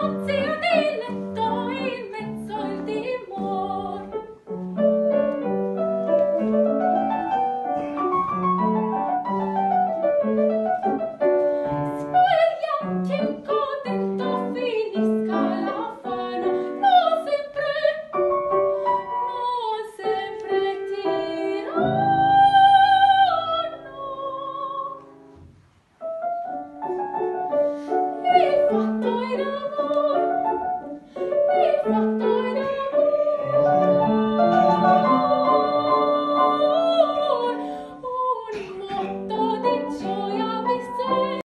to thee.